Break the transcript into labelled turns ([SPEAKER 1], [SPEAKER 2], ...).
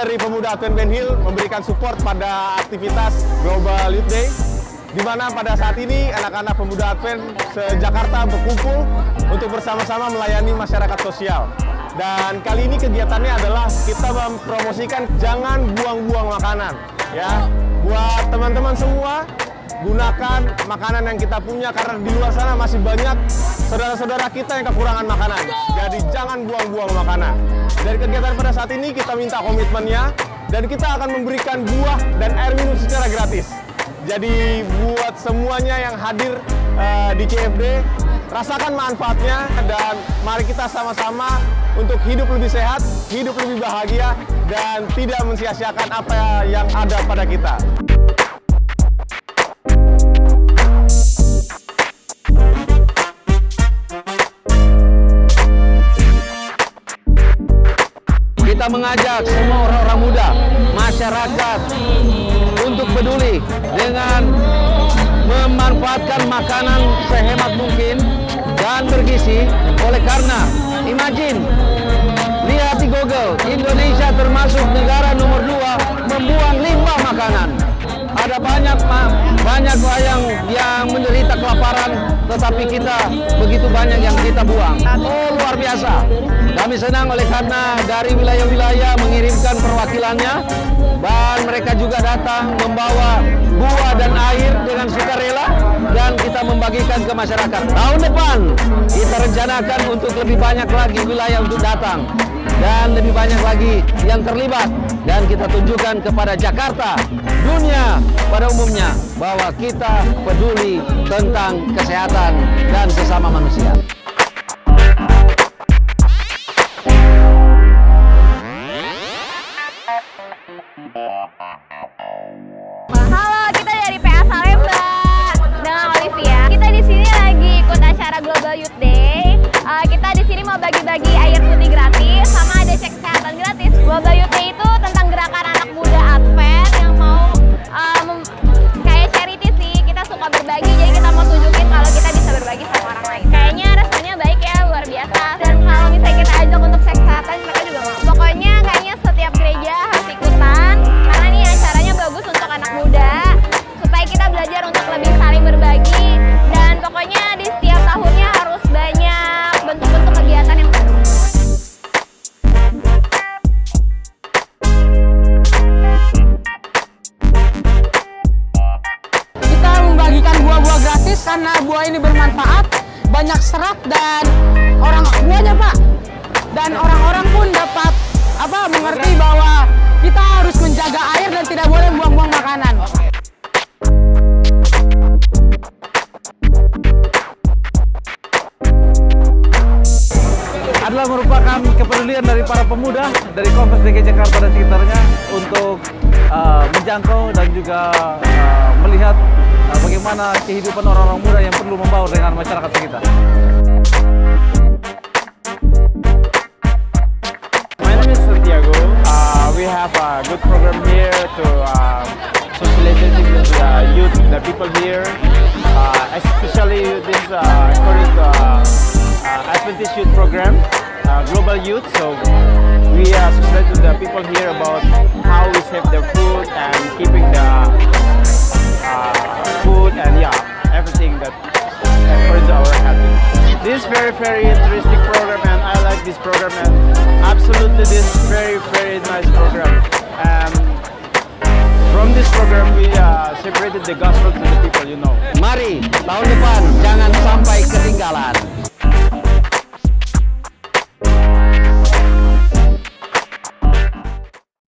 [SPEAKER 1] dari Pemuda Advent Ben Hill memberikan support pada aktivitas Global Youth Day di mana pada saat ini anak-anak pemuda Advent se-Jakarta berkumpul untuk bersama-sama melayani masyarakat sosial. Dan kali ini kegiatannya adalah kita mempromosikan jangan buang-buang makanan. Ya, buat teman-teman semua gunakan makanan yang kita punya karena di luar sana masih banyak saudara-saudara kita yang kekurangan makanan. Jadi jangan buang-buang makanan. Dari kegiatan pada saat ini kita minta komitmennya dan kita akan memberikan buah dan air minum secara gratis. Jadi buat semuanya yang hadir uh, di CFD, rasakan manfaatnya dan mari kita sama-sama untuk hidup lebih sehat, hidup lebih bahagia, dan tidak mensia-siakan apa yang ada pada kita.
[SPEAKER 2] Kita mengajak semua orang-orang muda, masyarakat untuk peduli dengan memanfaatkan makanan sehemat mungkin dan bergizi. Oleh karena, imagine, lihat di Google, Indonesia termasuk negara nomor dua membuang limbah makanan. Ada banyak banyak yang yang menderita kelaparan, tetapi kita begitu banyak yang kita buang. Oh luar biasa. Kami senang oleh karena dari wilayah-wilayah mengirimkan perwakilannya dan mereka juga datang membawa buah dan air dengan sukarela dan kita membagikan ke masyarakat. Tahun depan kita rencanakan untuk lebih banyak lagi wilayah untuk datang dan lebih banyak lagi yang terlibat dan kita tunjukkan kepada Jakarta, dunia pada umumnya bahwa kita peduli tentang kesehatan dan sesama manusia.
[SPEAKER 3] Halo, kita dari PA Salemba dengan Olivia. Kita di sini lagi ikut acara Global Youth Day. Ini
[SPEAKER 4] bermanfaat, banyak serat dan orang buahnya Pak. Dan orang-orang pun dapat apa mengerti bahwa kita harus menjaga air dan tidak boleh buang-buang makanan.
[SPEAKER 5] Adalah merupakan kepedulian dari para pemuda dari Kompas DKI Jakarta dan sekitarnya untuk uh, menjangkau dan juga uh, melihat uh, bagaimana kehidupan orang-orang muda yang perlu membaur dengan masyarakat sekitar.
[SPEAKER 6] My name is Santiago. Uh, we have a good program here to uh, socializing with the youth, the people here, uh, especially this uh, to uh, uh, Adventist Youth Program, uh, Global Youth. So we uh, with the people here about how we save the food and keeping the uh, food and yeah, everything that to our health. This is very very interesting program and I like this program and absolutely this very very nice program. Um, from this program we uh, separated the gospel to the people, you know.
[SPEAKER 2] Mari tahun depan jangan sampai ketinggalan.